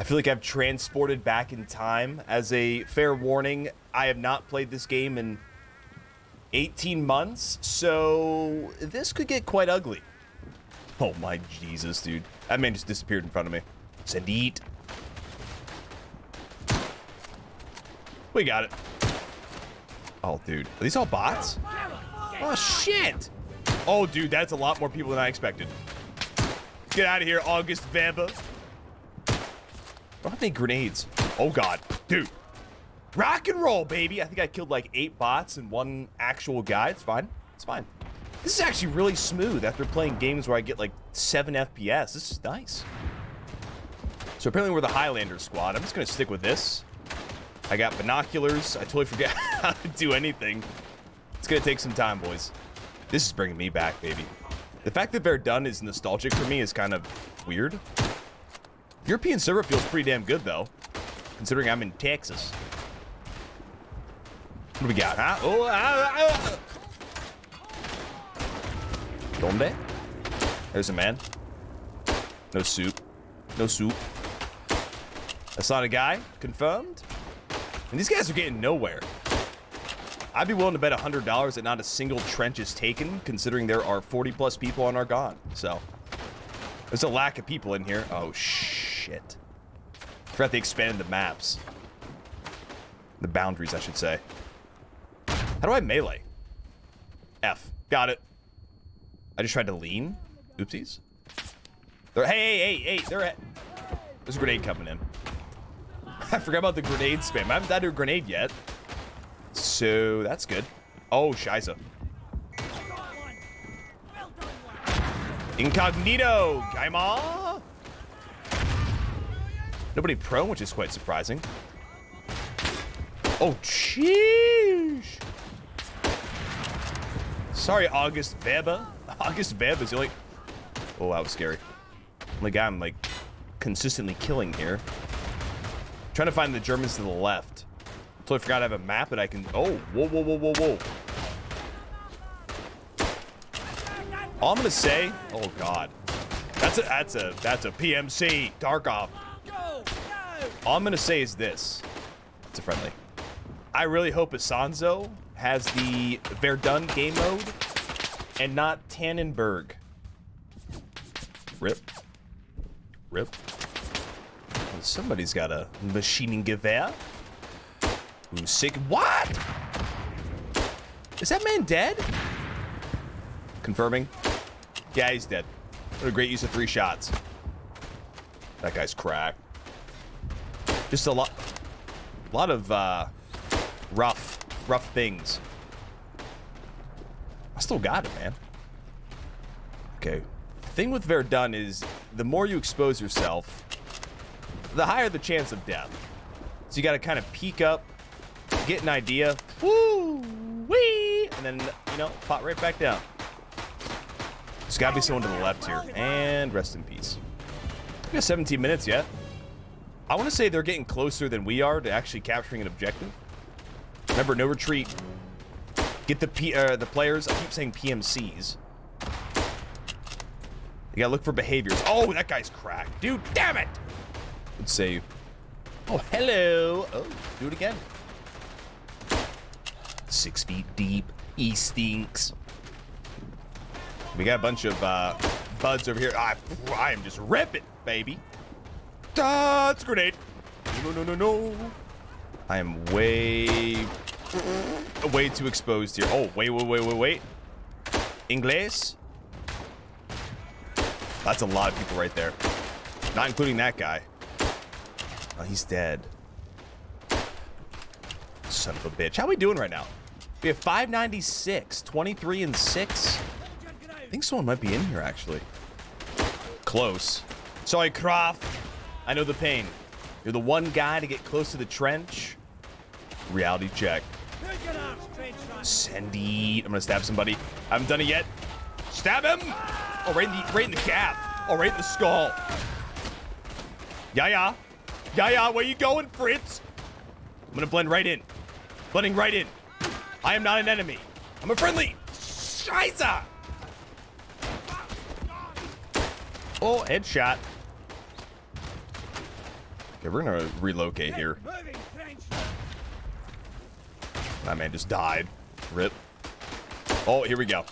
I feel like I've transported back in time. As a fair warning, I have not played this game in 18 months, so this could get quite ugly. Oh my Jesus, dude. That man just disappeared in front of me. Send eat. We got it. Oh, dude. Are these all bots? Oh, shit. Oh, dude, that's a lot more people than I expected. Get out of here, August Weber. I don't have any grenades. Oh, God. Dude. Rock and roll, baby. I think I killed like eight bots and one actual guy. It's fine. It's fine. This is actually really smooth after playing games where I get like 7 FPS. This is nice. So apparently we're the Highlander squad. I'm just going to stick with this. I got binoculars. I totally forget how to do anything. It's going to take some time, boys. This is bringing me back, baby. The fact that Verdun is nostalgic for me is kind of weird. European server feels pretty damn good, though, considering I'm in Texas. What do we got, huh? Oh, ah, ah. Donde? There's a man. No soup. No soup. That's not a guy. Confirmed. And these guys are getting nowhere. I'd be willing to bet $100 that not a single trench is taken, considering there are 40 plus people on Argonne. So, there's a lack of people in here. Oh, shit. Forgot they expanded the maps. The boundaries, I should say. How do I melee? F. Got it. I just tried to lean. Oopsies. They're, hey, hey, hey, hey, they're at... There's a grenade coming in. I forgot about the grenade spam. I haven't died to a grenade yet. So, that's good. Oh, Shiza. Incognito, Gaima. Nobody prone, which is quite surprising. Oh, sheesh. Sorry, August Weber. August Weber is the only... Oh, that was scary. Only guy I'm, like, consistently killing here. trying to find the Germans to the left. Totally forgot I have a map that I can... Oh, whoa, whoa, whoa, whoa, whoa. All I'm gonna say... Oh, God. That's a, that's a, that's a PMC. Tarkov. All I'm gonna say is this. It's a friendly. I really hope Asanzo has the Verdun game mode and not Tannenberg. Rip. Rip. Somebody's got a Maschinengewehr. Ooh, sick. What? Is that man dead? Confirming. Yeah, he's dead. What a great use of three shots. That guy's cracked. Just a lot, lot of uh, rough, rough things. I still got it, man. Okay. Thing with Verdun is the more you expose yourself, the higher the chance of death. So you got to kind of peek up, get an idea, woo, wee, and then, you know, pop right back down. There's got to be someone to the left here. And rest in peace. We got 17 minutes yet. I want to say they're getting closer than we are to actually capturing an objective. Remember, no retreat. Get the P uh, the players. I keep saying PMCs. You gotta look for behaviors. Oh, that guy's cracked. Dude, damn it! Let's save. Oh, hello. Oh, do it again. Six feet deep. He stinks. We got a bunch of uh, buds over here. I, I am just ripping, baby. Ah, it's a grenade. No, no, no, no. I am way, way too exposed here. Oh, wait, wait, wait, wait, wait. Inglés? That's a lot of people right there. Not including that guy. Oh, he's dead. Son of a bitch. How are we doing right now? We have 596, 23 and 6. I think someone might be in here, actually. Close. Sorry, Croft. I know the pain. You're the one guy to get close to the trench. Reality check. Sandy. I'm gonna stab somebody. I haven't done it yet. Stab him! Oh, right in the, right in the calf. Oh, right in the skull. Yeah, yeah. Where you going, Fritz? I'm gonna blend right in. Blending right in. I am not an enemy. I'm a friendly. Scheiße! Oh, headshot. Okay, we're gonna relocate here. That man just died. Rip. Oh, here we go.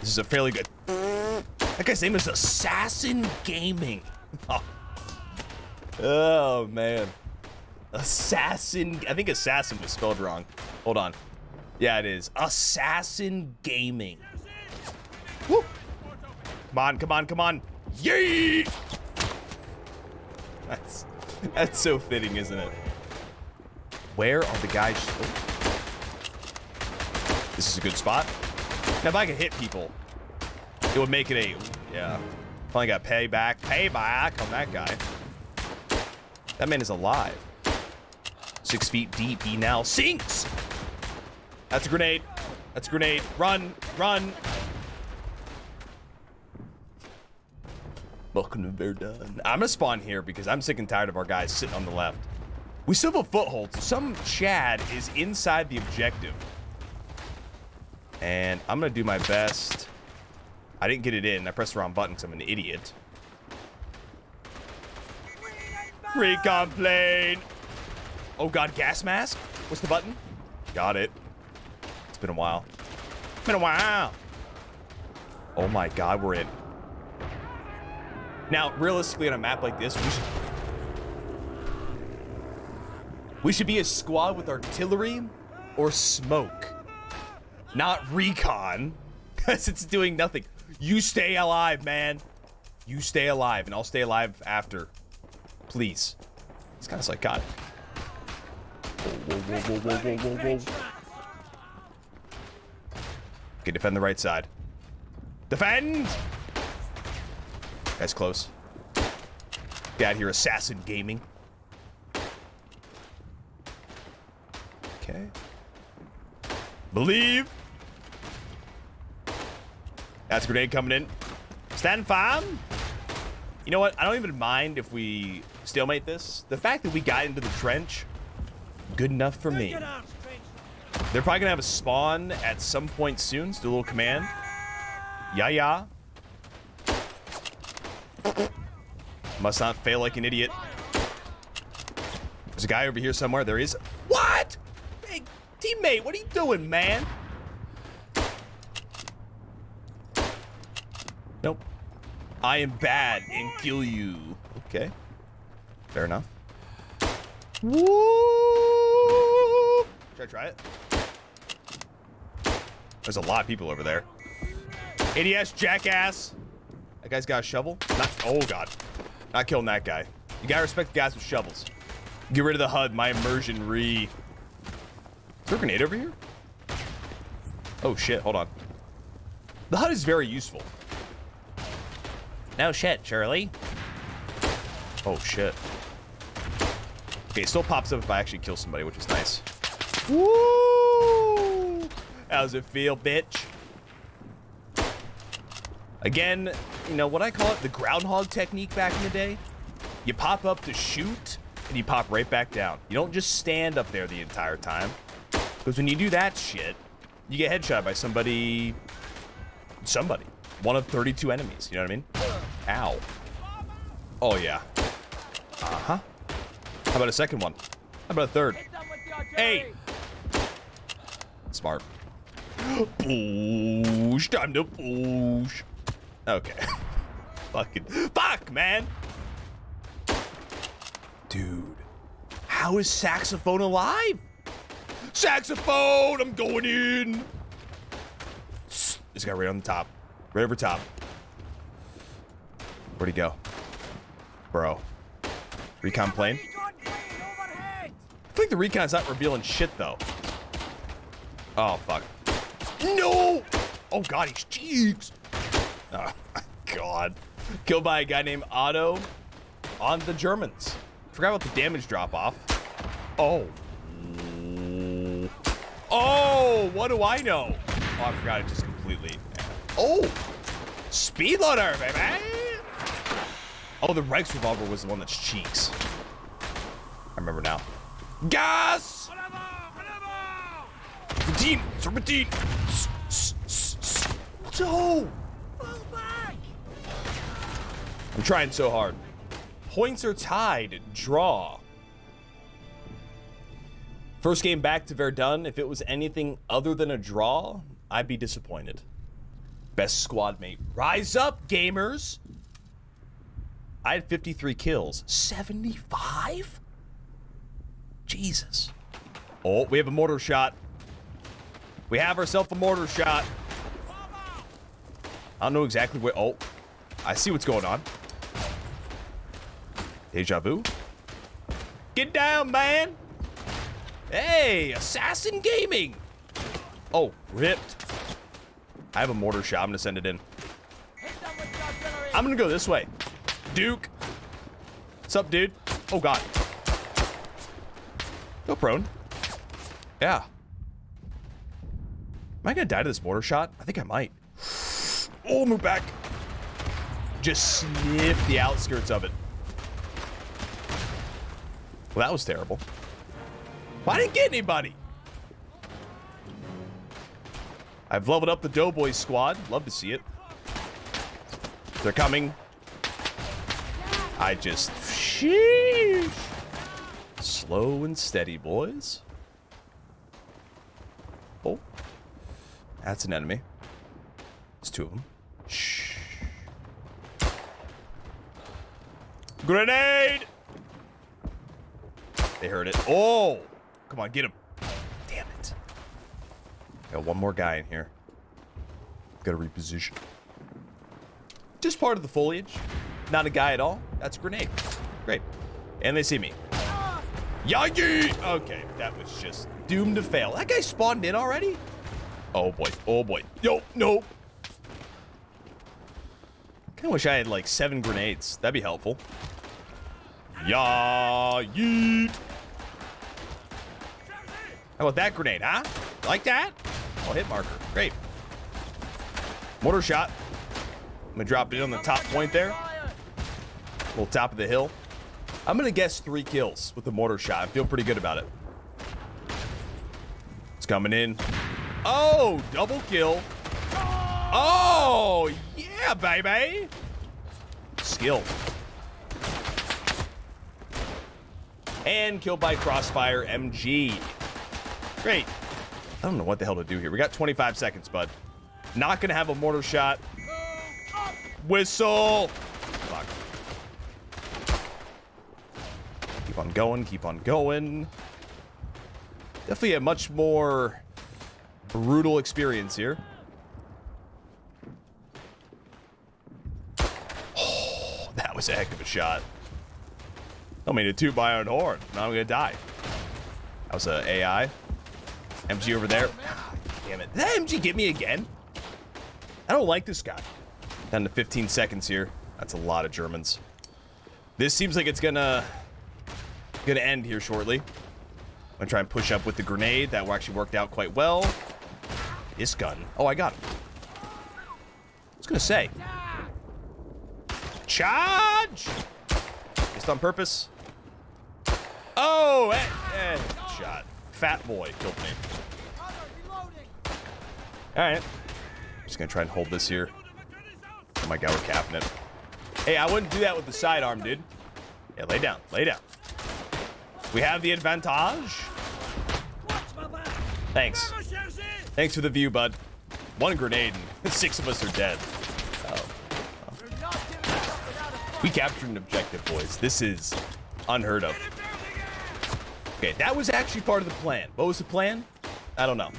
This is a fairly good... That guy's name is Assassin Gaming. Oh, man. Assassin... I think Assassin was spelled wrong. Hold on. Yeah, it is. Assassin Gaming. Woo! Come on, come on, come on. Yay! That's that's so fitting, isn't it? Where are the guys? Oh. This is a good spot. Now, if I could hit people, it would make it a... Yeah. Finally got payback. Payback on that guy. That man is alive. Six feet deep. He now sinks. That's a grenade. That's a grenade. Run. Run. Verdun. I'm gonna spawn here because I'm sick and tired of our guys sitting on the left. We still have a foothold. So some Chad is inside the objective. And I'm gonna do my best. I didn't get it in. I pressed the wrong button because I'm an idiot. Recon plane. Oh god, gas mask? What's the button? Got it. It's been a while. It's been a while. Oh my god, we're in. Now, realistically, on a map like this, we should... We should be a squad with artillery or smoke. Not recon. Because it's doing nothing. You stay alive, man. You stay alive, and I'll stay alive after. Please. It's kind of psychotic. Whoa, whoa, whoa. Okay, defend the right side. Defend! That's close. Get out here, Assassin Gaming. Okay. Believe. That's a grenade coming in. Stand firm. You know what? I don't even mind if we stalemate this. The fact that we got into the trench, good enough for me. They're probably gonna have a spawn at some point soon. Let's do a little command. Yeah, yeah. Must not fail like an idiot. There's a guy over here somewhere. There is. What? Hey, teammate, what are you doing, man? Nope. I am bad and kill you. Okay. Fair enough. Woo! Should I try it? There's a lot of people over there. ADS, jackass. That guy's got a shovel. Not, oh, God. Not killing that guy. You gotta respect the guys with shovels. Get rid of the HUD. My immersion re... Is there a grenade over here? Oh, shit. Hold on. The HUD is very useful. No shit, Shirley. Oh, shit. Okay, it still pops up if I actually kill somebody, which is nice. Woo! How's it feel, bitch? Again, you know, what I call it, the groundhog technique back in the day. You pop up to shoot, and you pop right back down. You don't just stand up there the entire time. Because when you do that shit, you get headshot by somebody... Somebody. One of 32 enemies, you know what I mean? Ow. Oh, yeah. Uh-huh. How about a second one? How about a third? Hey! Smart. Push. Time to push. Okay. Fucking. Fuck, man! Dude. How is Saxophone alive? Saxophone! I'm going in! This guy right on the top. Right over top. Where'd he go? Bro. Recon plane? I think the recon's not revealing shit, though. Oh, fuck. No! Oh, God, he's cheeks. Oh, God. Killed by a guy named Otto on the Germans. Forgot about the damage drop-off. Oh. Oh, what do I know? Oh, I forgot it just completely. Oh! Speed loader, baby! Oh, the Reichs revolver was the one that's cheeks. I remember now. Gas! Serpentine! Serpentine! No! I'm trying so hard. points are tied. Draw. First game back to Verdun. If it was anything other than a draw, I'd be disappointed. Best squad mate. Rise up, gamers. I had 53 kills. 75? Jesus. Oh, we have a mortar shot. We have ourselves a mortar shot. I don't know exactly where. Oh, I see what's going on. Deja vu. Get down, man. Hey, Assassin Gaming. Oh, ripped. I have a mortar shot. I'm going to send it in. I'm going to go this way. Duke. What's up, dude? Oh, God. Go prone. Yeah. Am I going to die to this mortar shot? I think I might. Oh, move back. Just sniff the outskirts of it. Well, that was terrible. Why didn't get anybody? I've leveled up the Doughboys squad. Love to see it. They're coming. I just... Sheesh. Slow and steady, boys. Oh. That's an enemy. It's two of them. Shh. Grenade! They heard it. Oh! Come on, get him. Damn it. Got one more guy in here. Gotta reposition. Just part of the foliage. Not a guy at all. That's a grenade. Great. And they see me. Yagi! Okay, that was just doomed to fail. That guy spawned in already? Oh boy. Oh boy. Yo, no. Kinda wish I had like seven grenades. That'd be helpful. Yeah, yeet. How about that grenade, huh? Like that? Oh, hit marker. Great. Mortar shot. I'm gonna drop it on the top point there. Little top of the hill. I'm gonna guess three kills with the mortar shot. I feel pretty good about it. It's coming in. Oh, double kill. Oh, yeah, baby. Skill. And killed by Crossfire MG. Great. I don't know what the hell to do here. We got 25 seconds, bud. Not going to have a mortar shot. Whistle. Fuck. Keep on going. Keep on going. Definitely a much more brutal experience here. Oh, that was a heck of a shot. I mean to toot my own horn. Now I'm gonna die. That was a AI. MG over there. Damn it. Did that MG get me again? I don't like this guy. Down to 15 seconds here. That's a lot of Germans. This seems like it's gonna gonna end here shortly. I'm gonna try and push up with the grenade. That actually worked out quite well. This gun. Oh, I got him. I was gonna say. Charge! Just on purpose. Oh, eh, eh, shot. Fat boy killed me. All right. Just gonna try and hold this here. Oh my god, we're capping it. Hey, I wouldn't do that with the sidearm, dude. Yeah, lay down, lay down. We have the advantage. Thanks. Thanks for the view, bud. One grenade and six of us are dead. Oh. We captured an objective, boys. This is unheard of. Okay, that was actually part of the plan. What was the plan? I don't know.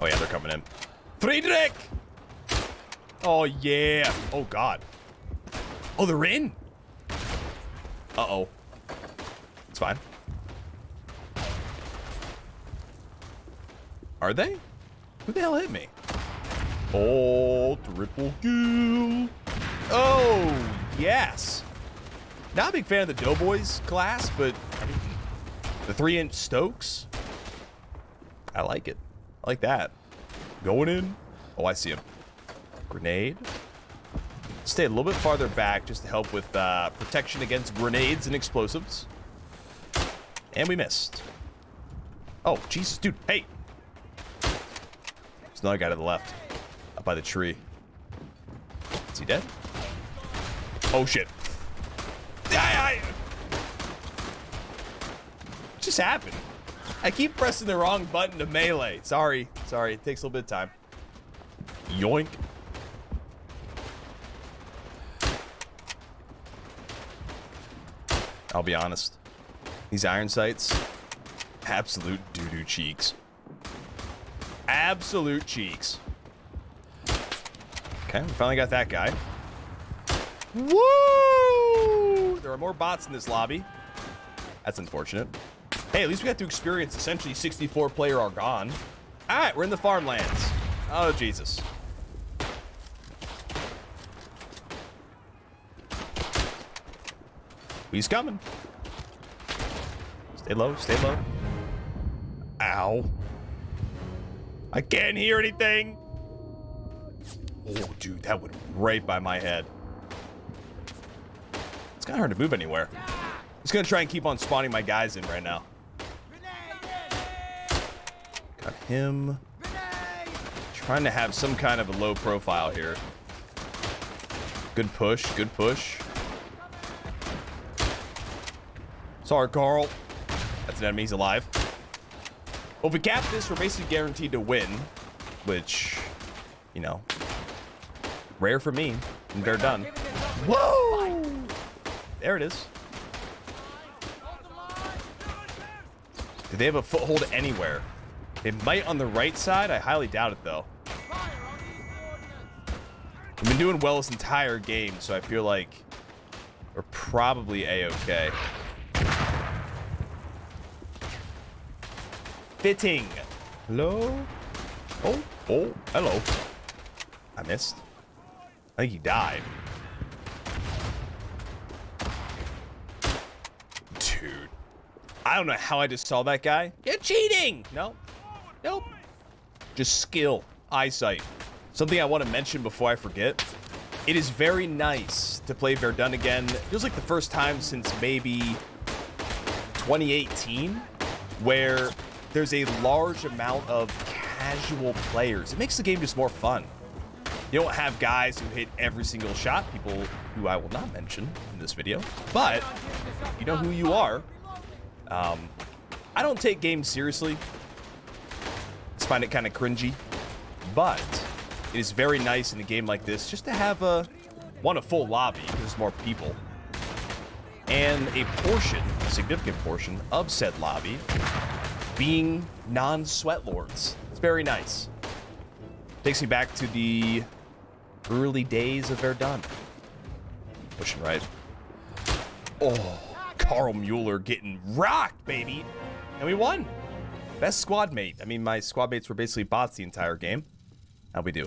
Oh, yeah, they're coming in. Friedrich! Oh, yeah. Oh, God. Oh, they're in? Uh-oh. It's fine. Are they? Who the hell hit me? Oh, triple kill. Oh, yes. Not a big fan of the Doughboys class, but the three-inch Stokes, I like it. I like that. Going in. Oh, I see him. Grenade. Stay a little bit farther back just to help with uh, protection against grenades and explosives. And we missed. Oh, Jesus, dude. Hey. There's another guy to the left. Up by the tree. Is he dead? Oh, shit. Just happened? I keep pressing the wrong button to melee. Sorry. Sorry. It takes a little bit of time. Yoink. I'll be honest. These iron sights, absolute doo-doo cheeks. Absolute cheeks. Okay, we finally got that guy. Woo! There are more bots in this lobby. That's unfortunate. Hey, at least we got to experience essentially 64 player Argonne. All right, we're in the farmlands. Oh, Jesus. He's coming. Stay low, stay low. Ow. I can't hear anything. Oh, dude, that went right by my head. It's kind of hard to move anywhere. Just going to try and keep on spawning my guys in right now. Got him. Trying to have some kind of a low profile here. Good push, good push. Sorry, Carl. That's an enemy. He's alive. Well, if we cap this, we're basically guaranteed to win, which, you know, rare for me. And they're done. Whoa! There it is. Do they have a foothold anywhere? It might on the right side. I highly doubt it, though. I've been doing well this entire game, so I feel like we're probably A-okay. Fitting. Hello? Oh, oh, hello. I missed. I think he died. Dude. I don't know how I just saw that guy. You're cheating! No. Nope. Just skill. Eyesight. Something I want to mention before I forget. It is very nice to play Verdun again. Feels like the first time since maybe 2018 where there's a large amount of casual players. It makes the game just more fun. You don't have guys who hit every single shot, people who I will not mention in this video, but you know who you are. Um, I don't take games seriously. Find it kind of cringy, but it is very nice in a game like this just to have a, one, a full lobby, because there's more people, and a portion, a significant portion of said lobby being non-sweat lords. It's very nice. Takes me back to the early days of Verdun. Pushing right. Oh, Carl Mueller getting rocked, baby. And we won. Best squad mate. I mean, my squad mates were basically bots the entire game. How'd we do?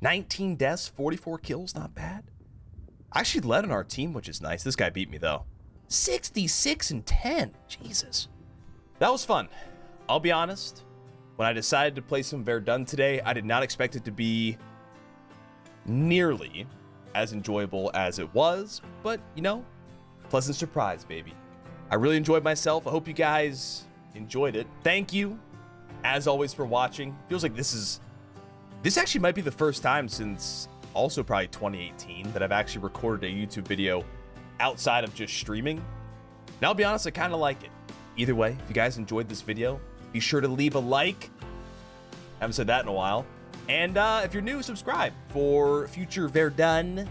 19 deaths, 44 kills, not bad. I actually led on our team, which is nice. This guy beat me, though. 66 and 10. Jesus. That was fun. I'll be honest, when I decided to play some Verdun today, I did not expect it to be nearly as enjoyable as it was, but you know, pleasant surprise, baby. I really enjoyed myself. I hope you guys enjoyed it. Thank you, as always, for watching. Feels like this is, this actually might be the first time since also probably 2018 that I've actually recorded a YouTube video outside of just streaming. Now, I'll be honest, I kind of like it. Either way, if you guys enjoyed this video, be sure to leave a like. Haven't said that in a while. And uh, if you're new, subscribe for future Verdun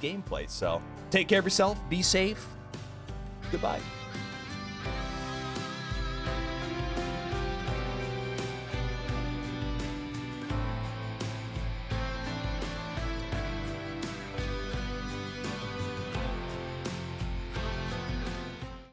gameplay. So take care of yourself. Be safe. Goodbye.